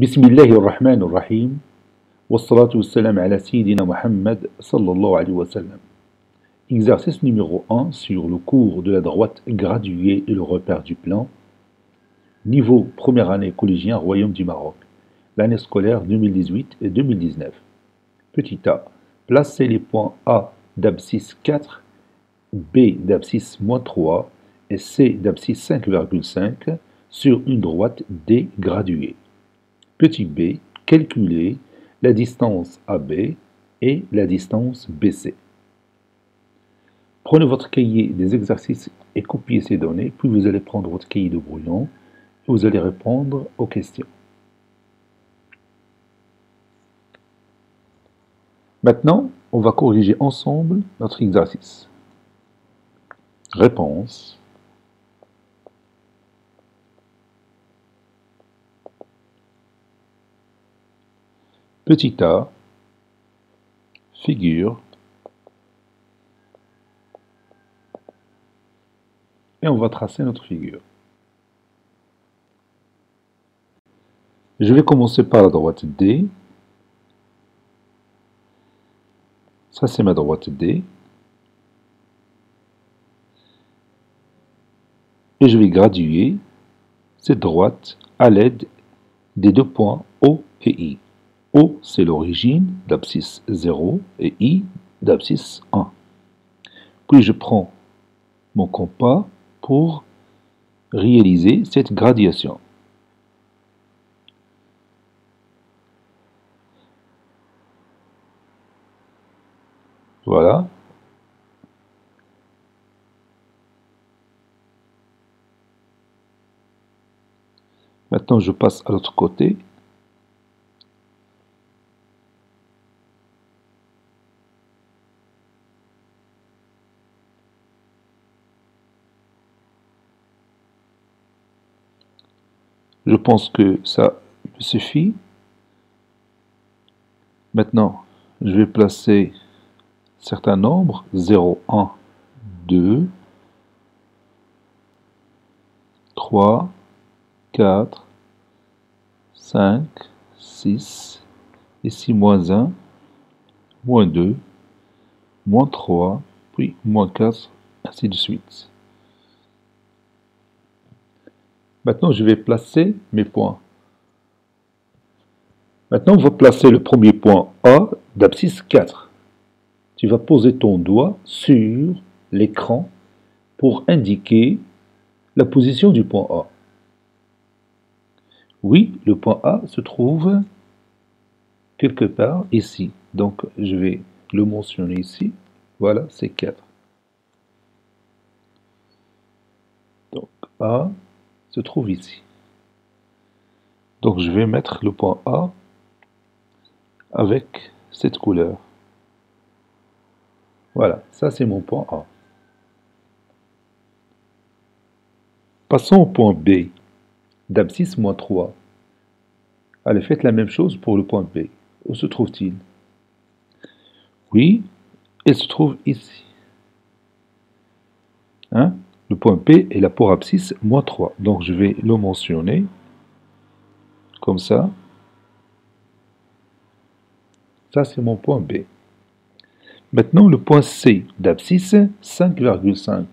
بسم الله الرحمن الرحيم والصلاة والسلام على سيدنا محمد صلى الله عليه وسلم Exercice numéro 1 sur le cours de la droite graduée et le repère du plan. Niveau première année collégien Royaume du Maroc. L'année scolaire 2018 et 2019. Petit a. Placez les points A d'abscisse 4, B d'abscisse moins 3 et C d'abscisse 5,5 sur une droite D graduée. Petit b, calculez la distance AB et la distance BC. Prenez votre cahier des exercices et copiez ces données, puis vous allez prendre votre cahier de brouillon et vous allez répondre aux questions. Maintenant, on va corriger ensemble notre exercice. Réponse. Petit a, figure, et on va tracer notre figure. Je vais commencer par la droite D. Ça, c'est ma droite D. Et je vais graduer cette droite à l'aide des deux points O et I. O, c'est l'origine d'abscisse 0 et I d'abscisse 1. Puis je prends mon compas pour réaliser cette gradation. Voilà. Maintenant, je passe à l'autre côté. Je pense que ça suffit. Maintenant, je vais placer certains nombres 0, 1, 2, 3, 4, 5, 6, ici moins 1, moins 2, moins 3, puis moins 4, ainsi de suite. Maintenant, je vais placer mes points. Maintenant, on va placer le premier point A d'abscisse 4. Tu vas poser ton doigt sur l'écran pour indiquer la position du point A. Oui, le point A se trouve quelque part ici. Donc, je vais le mentionner ici. Voilà, c'est 4. Donc, A se trouve ici. Donc je vais mettre le point A avec cette couleur. Voilà, ça c'est mon point A. Passons au point B, d'abscisse moins 3. Allez, faites la même chose pour le point B. Où se trouve-t-il? Oui, il se trouve ici. Hein? Le point P est la pour abscisse moins 3. Donc je vais le mentionner comme ça. Ça, c'est mon point B. Maintenant, le point C d'abscisse 5,5.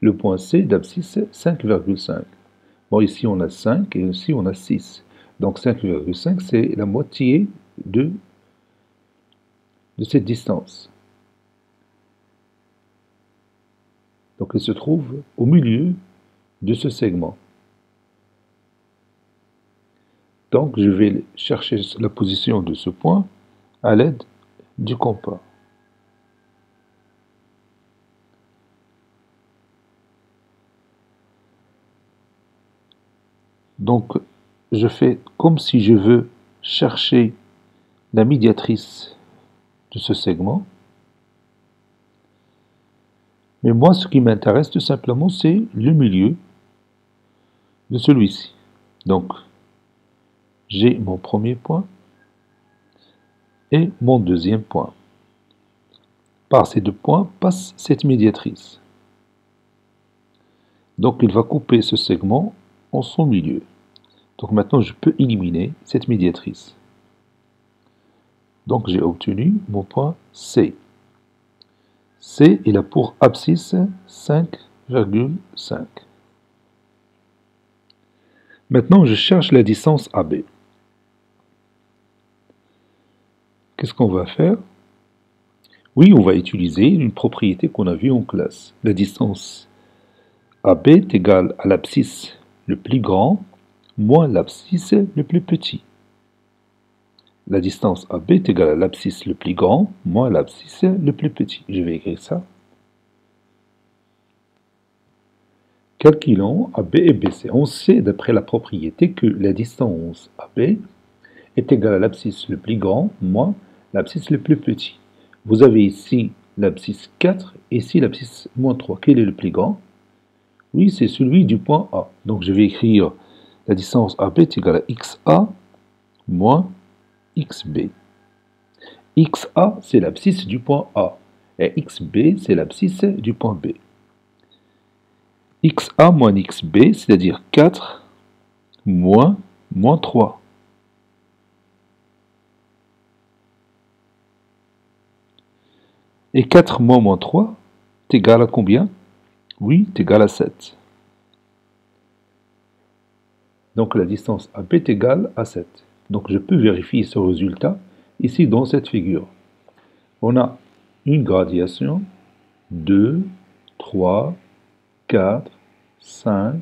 Le point C d'abscisse 5,5. Bon, ici on a 5 et ici on a 6. Donc 5,5, c'est la moitié de, de cette distance. Donc il se trouve au milieu de ce segment. Donc je vais chercher la position de ce point à l'aide du compas. Donc je fais comme si je veux chercher la médiatrice de ce segment. Mais moi, ce qui m'intéresse tout simplement, c'est le milieu de celui-ci. Donc, j'ai mon premier point et mon deuxième point. Par ces deux points passe cette médiatrice. Donc, il va couper ce segment en son milieu. Donc maintenant, je peux éliminer cette médiatrice. Donc j'ai obtenu mon point C. C est là pour abscisse 5,5. Maintenant, je cherche la distance AB. Qu'est-ce qu'on va faire? Oui, on va utiliser une propriété qu'on a vue en classe. La distance AB est égale à l'abscisse le plus grand moins l'abscisse le plus petit. La distance AB est égale à l'abscisse le plus grand moins l'abscisse le plus petit. Je vais écrire ça. Calculons AB et BC. On sait d'après la propriété que la distance AB est égale à l'abscisse le plus grand moins l'abscisse le plus petit. Vous avez ici l'abscisse 4 et ici l'abscisse moins 3. Quel est le plus grand? Oui, c'est celui du point A. Donc je vais écrire la distance AB est égale à XA moins XB. XA, c'est l'abscisse du point A. Et XB, c'est l'abscisse du point B. XA moins XB, c'est-à-dire 4 moins moins 3. Et 4 moins moins 3 est égal à combien? Oui, est égal à 7. Donc la distance AB est égale à 7. Donc je peux vérifier ce résultat ici dans cette figure. On a une gradation 2, 3, 4, 5,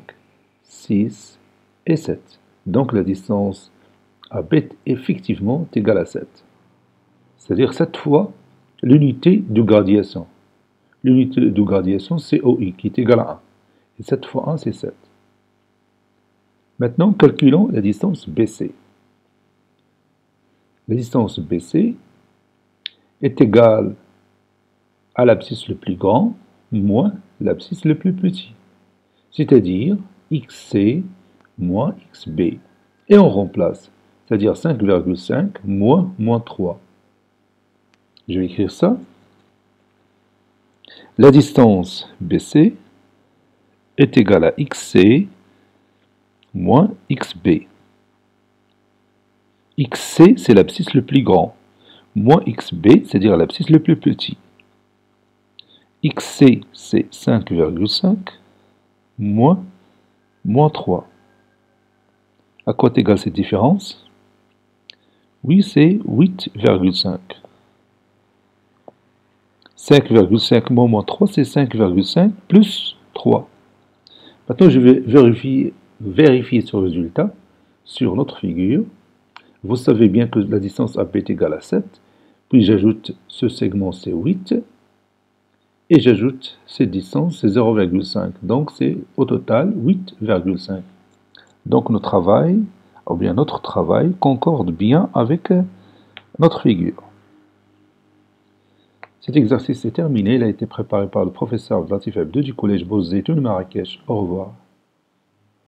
6 et 7. Donc la distance AB est effectivement égale à 7. C'est-à-dire cette fois l'unité de gradation. L'unité de gradation, c'est OI, qui est égal à 1. Et 7 fois 1, c'est 7. Maintenant, calculons la distance BC. La distance BC est égale à l'abscisse le plus grand moins l'abscisse le plus petit, c'est-à-dire XC moins XB. Et on remplace, c'est-à-dire 5,5 moins moins 3. Je vais écrire ça la distance BC est égale à XC moins XB. XC, c'est l'abscisse le plus grand, moins XB, c'est-à-dire l'abscisse le plus petit. XC, c'est 5,5, moins, moins 3. À quoi est égale cette différence? Oui, c'est 8,5. 5,5 moins 3, c'est 5,5 plus 3. Maintenant, je vais vérifier, vérifier ce résultat sur notre figure. Vous savez bien que la distance AB est égale à 7. Puis j'ajoute ce segment, c'est 8. Et j'ajoute cette distance, c'est 0,5. Donc c'est au total 8,5. Donc notre travail, ou bien notre travail concorde bien avec notre figure. Cet exercice est terminé. Il a été préparé par le professeur Latif 2 du collège de Marrakech. Au revoir.